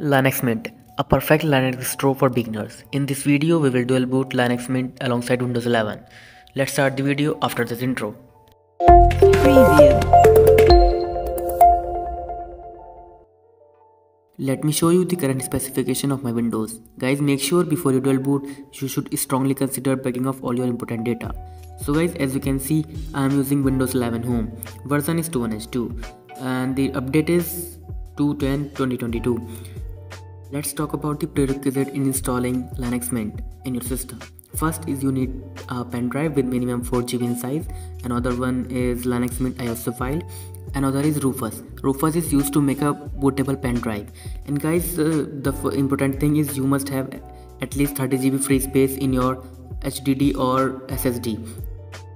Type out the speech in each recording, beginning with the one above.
Linux Mint, a perfect Linux distro for beginners. In this video, we will dual boot Linux Mint alongside Windows 11. Let's start the video after this intro. Preview. Let me show you the current specification of my Windows. Guys, make sure before you dual boot, you should strongly consider backing off all your important data. So guys, as you can see, I am using Windows 11 Home. Version is 2.2 and the update is 2.10 2022. Let's talk about the prerequisite in installing Linux Mint in your system. First is you need a pen drive with minimum 4 GB in size. Another one is Linux Mint ISO file. Another is Rufus. Rufus is used to make a bootable pen drive. And guys, uh, the important thing is you must have at least 30 GB free space in your HDD or SSD.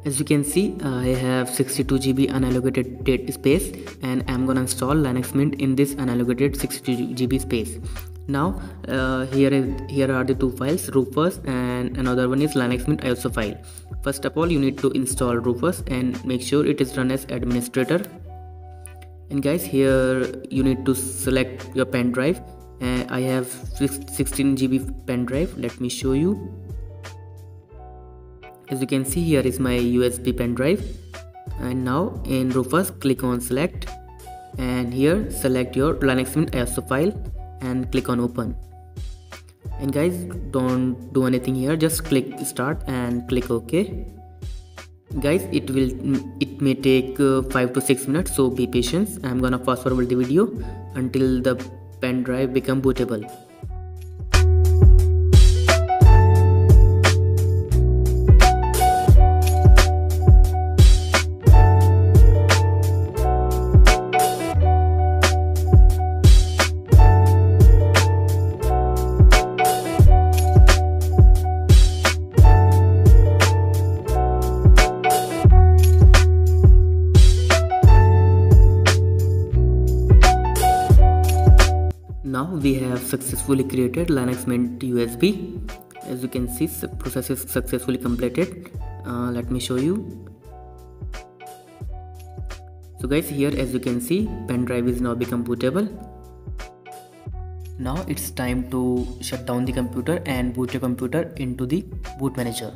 As you can see, I have 62 GB unallocated space and I'm gonna install Linux Mint in this unallocated 62 GB space now uh, here is here are the two files rufus and another one is linux mint. Iso file. First of all you need to install rufus and make sure it is run as administrator. And guys here you need to select your pen drive. Uh, i have 16 gb pen drive. Let me show you. As you can see here is my usb pen drive. And now in rufus click on select. And here select your linux mint. Iso file and click on open. And guys don't do anything here. Just click start and click ok. Guys it will it may take uh, 5 to 6 minutes so be patient. I'm gonna fast forward the video until the pen drive become bootable now we have successfully created linux mint usb as you can see the process is successfully completed. Uh, let me show you. So guys here as you can see pen drive is now become bootable. Now it's time to shut down the computer and boot your computer into the boot manager.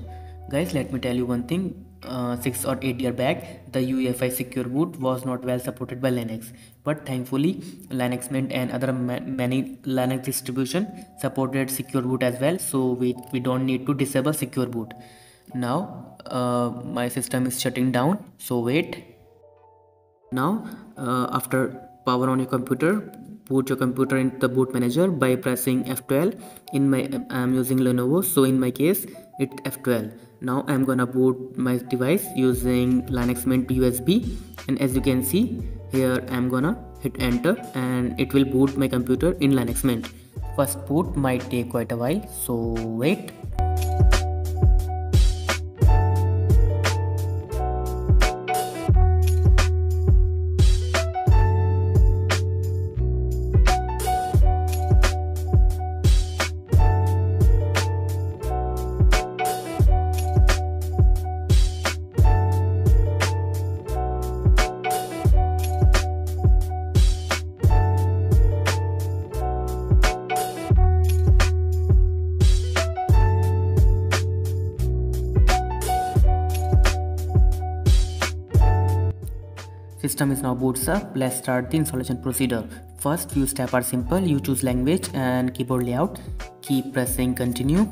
Guys let me tell you one thing. Uh, 6 or 8 year back the UEFI secure boot was not well supported by Linux but thankfully Linux Mint and other ma many Linux distribution supported secure boot as well so we, we don't need to disable secure boot. Now uh, my system is shutting down so wait. Now uh, after power on your computer boot your computer into the boot manager by pressing F12 in my I'm using Lenovo so in my case it F12 now I'm gonna boot my device using Linux Mint USB and as you can see here I'm gonna hit enter and it will boot my computer in Linux Mint first boot might take quite a while so wait System is now boots up. Let's start the installation procedure. First few steps are simple. You choose language and keyboard layout. Keep pressing continue.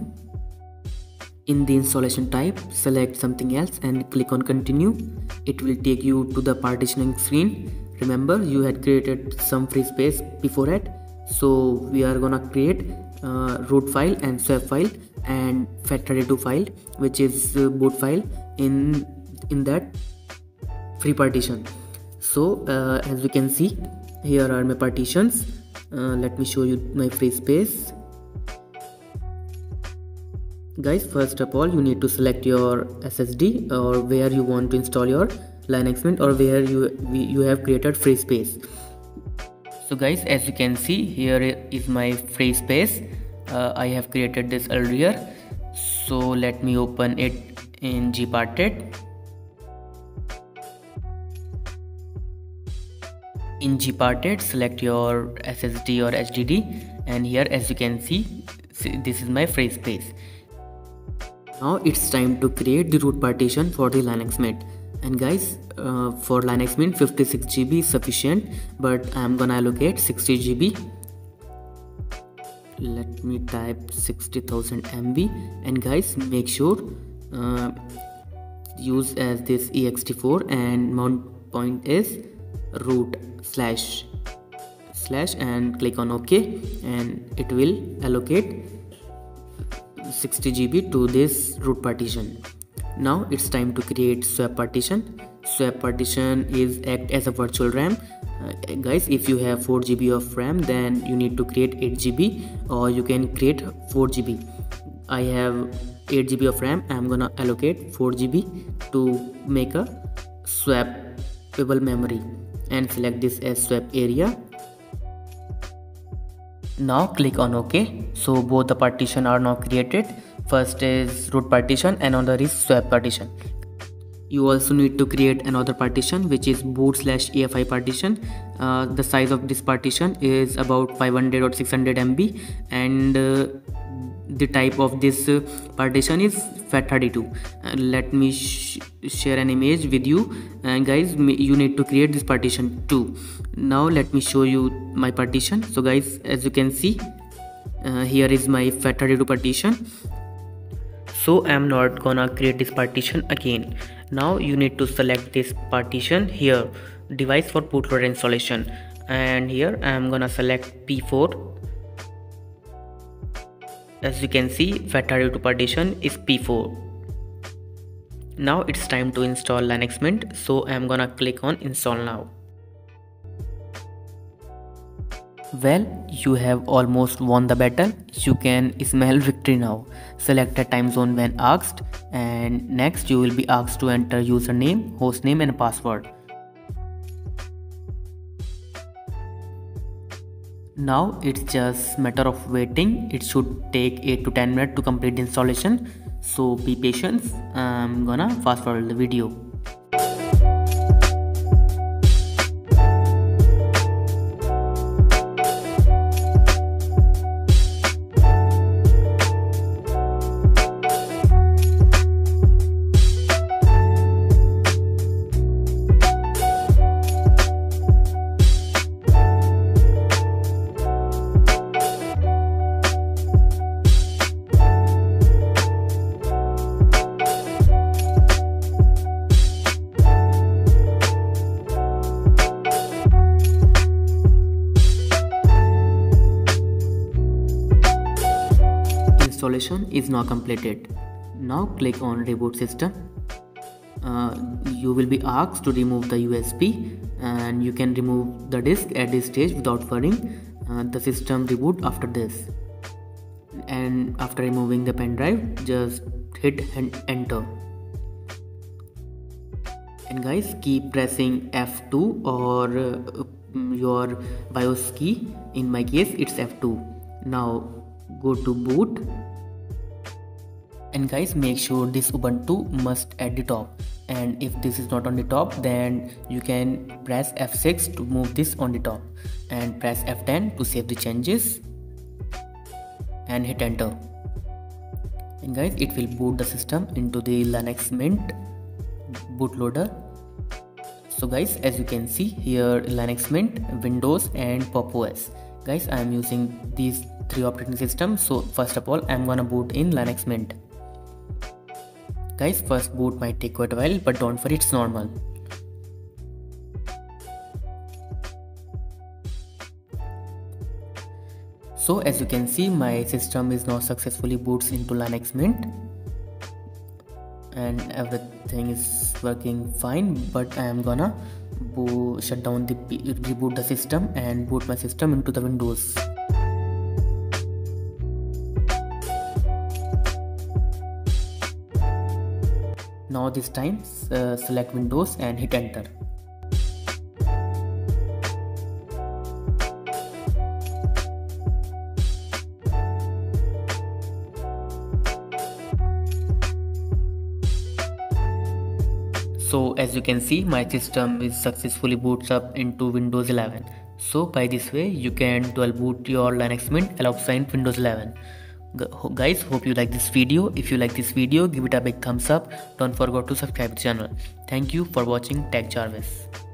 In the installation type, select something else and click on continue. It will take you to the partitioning screen. Remember you had created some free space before it. So we are gonna create uh, root file and swap file and FAT32 file which is uh, boot file in in that free partition so uh, as you can see here are my partitions. Uh, let me show you my free space. Guys first of all you need to select your ssd or where you want to install your linux mint or where you you have created free space. So guys as you can see here is my free space. Uh, i have created this earlier. So let me open it in gparted in gparted select your ssd or hdd and here as you can see this is my free space. Now it's time to create the root partition for the linux mint. And guys uh, for linux mint 56 gb is sufficient but i'm gonna allocate 60 gb let me type 60000 mb and guys make sure uh, use as this ext4 and mount point is root slash slash and click on ok and it will allocate 60 GB to this root partition. Now it's time to create swap partition. Swap partition is act as a virtual RAM. Uh, guys if you have 4 GB of RAM then you need to create 8 GB or you can create 4 GB I have 8 GB of RAM. I'm gonna allocate 4 GB to make a swappable memory and select this as swap area. Now click on ok. So both the partition are now created. First is root partition and another is swap partition. You also need to create another partition which is boot slash efi partition. Uh, the size of this partition is about 500 or 600 mb and uh, the type of this uh, partition is fat32 uh, let me sh share an image with you. And guys you need to create this partition too. Now let me show you my partition. So guys as you can see uh, here is my fat32 partition. So i'm not gonna create this partition again. Now you need to select this partition here. Device for bootloader installation. And here i'm gonna select p4 as you can see FAT32 partition is P4 now it's time to install Linux Mint so I'm gonna click on install now. Well you have almost won the battle. You can smell victory now. Select a time zone when asked and next you will be asked to enter username hostname and password now it's just matter of waiting. It should take 8 to 10 minutes to complete the installation. So be patient. I'm gonna fast forward the video installation is now completed. Now click on reboot system. Uh, you will be asked to remove the USB and you can remove the disk at this stage without worrying. Uh, the system reboot after this. And after removing the pen drive just hit and enter. And guys keep pressing F2 or uh, your BIOS key. In my case it's F2 now go to boot. And guys make sure this ubuntu must at the top. And if this is not on the top then you can press f6 to move this on the top. And press f10 to save the changes. And hit enter. And guys it will boot the system into the linux mint bootloader. So guys as you can see here linux mint windows and pop os guys i am using these three operating systems so first of all i'm gonna boot in linux mint Guys, first boot might take quite a while, but don't worry, it's normal. So as you can see, my system is now successfully boots into Linux Mint and everything is working fine but I am gonna shut down the reboot the system and boot my system into the Windows. Now this time uh, select windows and hit enter. So as you can see my system is successfully boots up into windows 11 so by this way you can dual boot your linux mint alongside windows 11 guys hope you like this video. If you like this video give it a big thumbs up. Don't forget to subscribe to the channel. Thank you for watching tech jarves